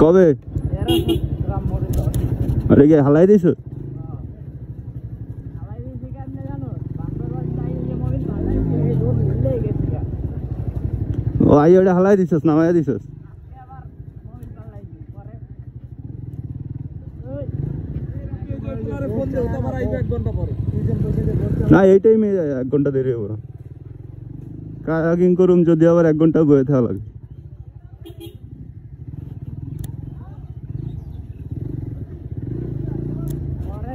কবে আরে কি হালাই দিছো ও আই ওটা হালাই দিছস নামাই দিছস? না এই টাইমে এক ঘণ্টা দেরি হবে কায়াকিং করুম যদি আবার এক ঘণ্টা বয়ে থাকা লাগে। পরে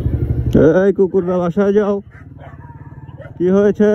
এই কুকুররা বাসায় যাও কি হয়েছে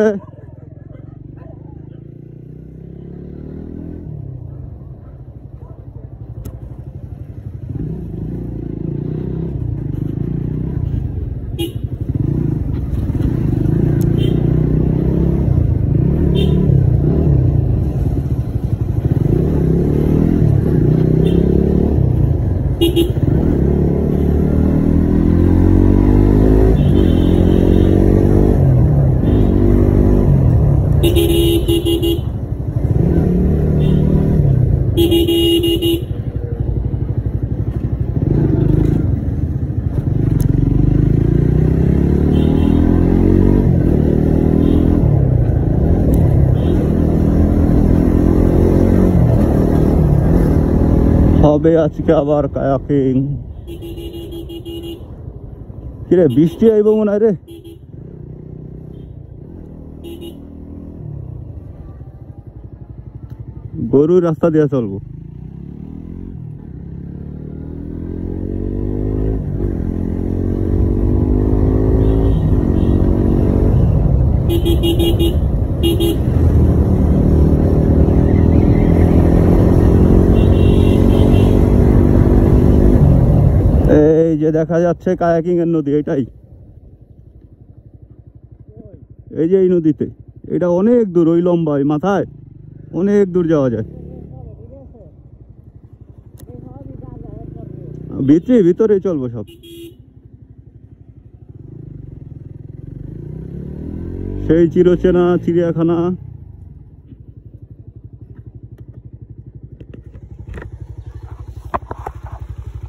হবে আজকে আবার কায়াকিং। কিরে বৃষ্টি আইব মনে হয় রে? গরু রাস্তা দিয়ে চলবো এই যে দেখা যাচ্ছে কায়াকিং এর নদী, এটাই। এই যে এই নদীতে, এটা অনেক দূর, ওই লম্বা মাথায় অনেক দূর যাওয়া যায়। ভিতরে ভিতরে চলবো সব। সেই চিরচেনা চিড়িয়াখানা।